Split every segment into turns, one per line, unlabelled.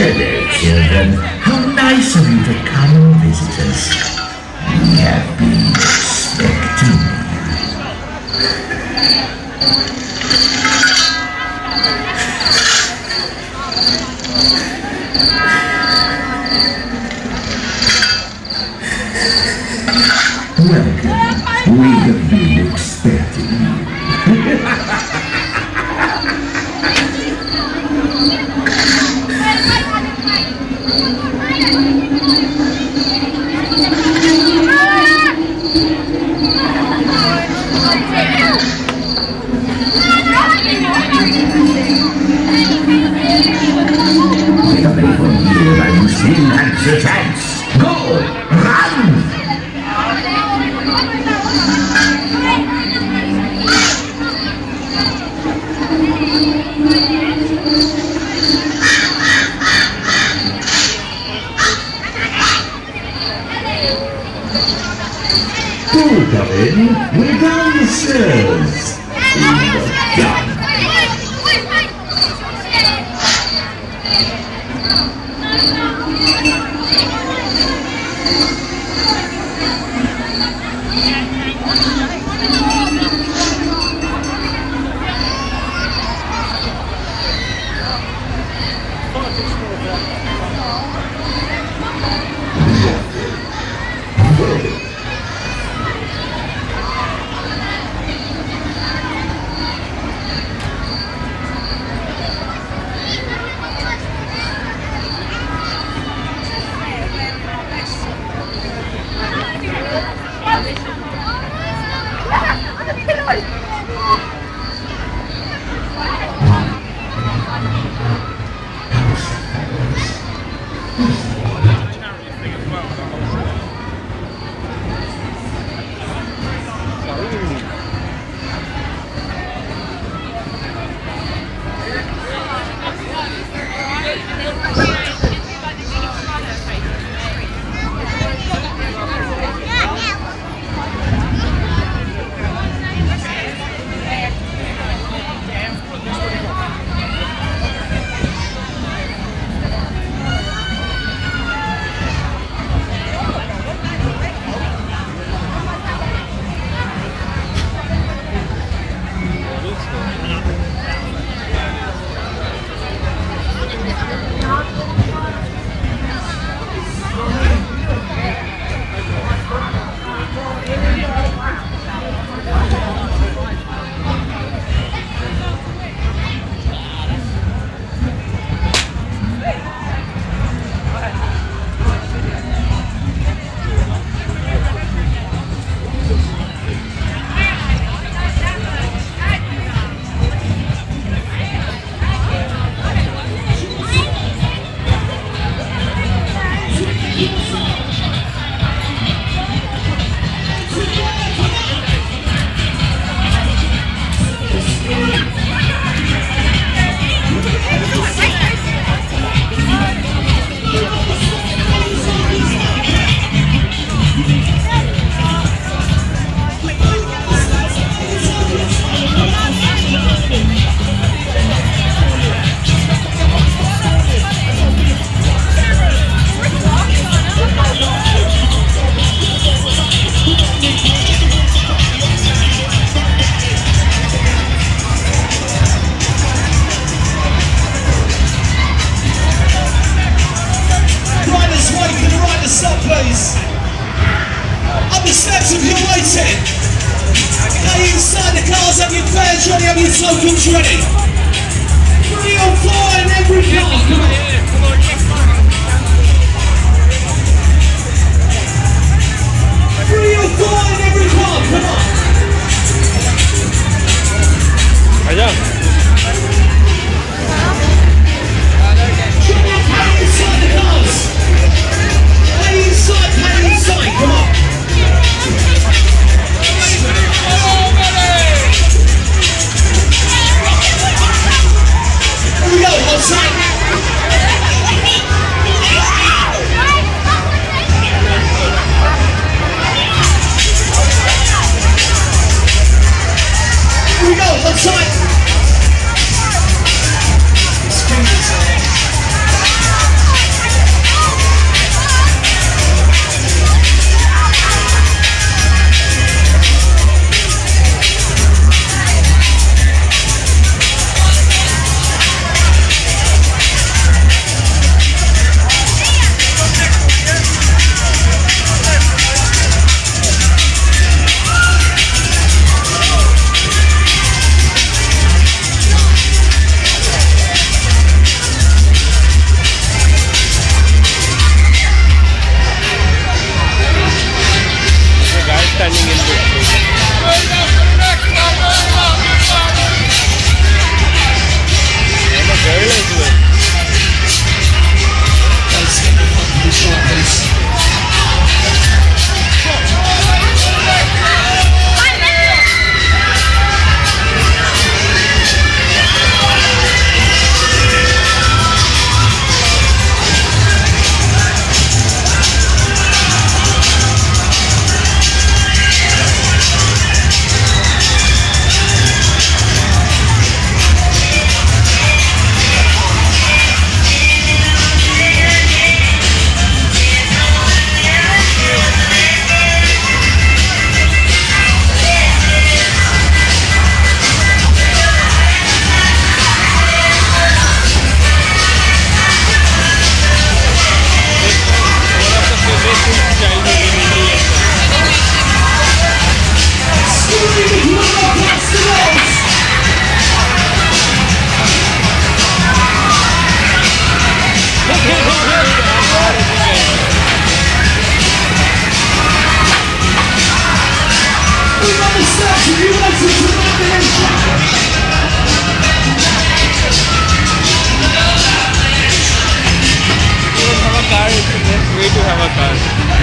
Hello, children. How nice of you to come and visit us. We have been expecting you. Welcome. We have been expecting you. is
Car, it's the best way to have a car.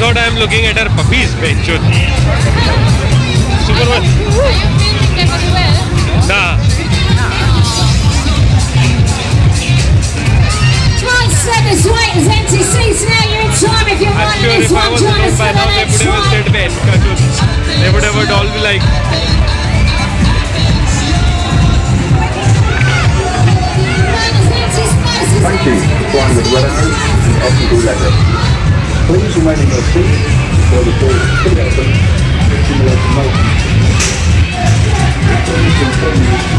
Thought I am looking at her puppies, Benchot. Super one. Nah.
Come on, step this way. There's empty seats now. You're in time if you're
I'm
riding
sure
this
if I
one.
was
Join us
alone by
for the
now, they
next
would have
one.
said Ben Kachut. They would have all be like,
There's empty spaces.
Thank you for flying with Renault and Optical Leather. Please remain in your seat while the doors still open to simulate the motion. Please continue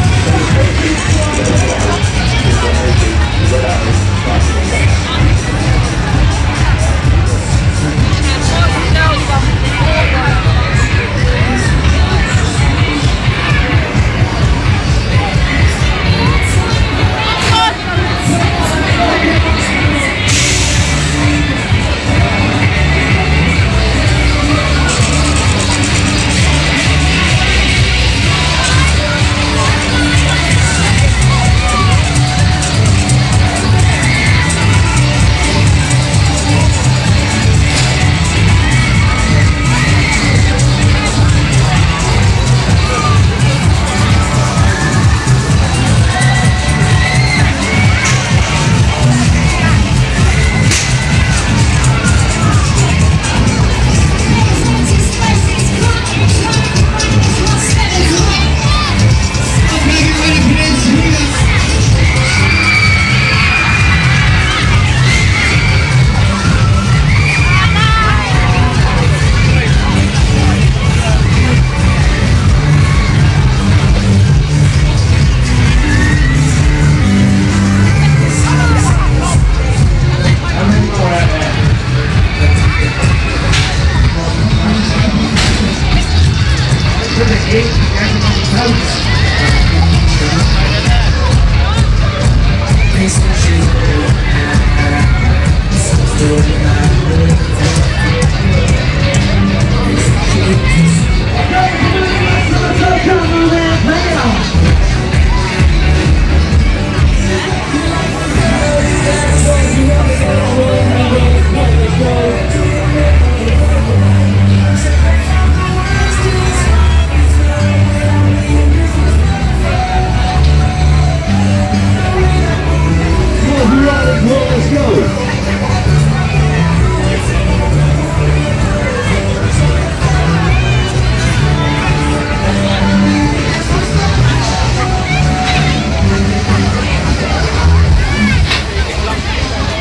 Let's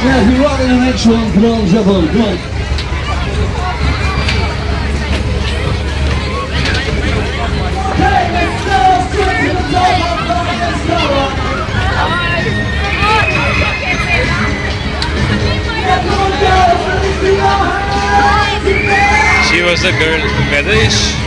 Yeah, if you're riding the next one, come on, come on.
she was a girl. Whether is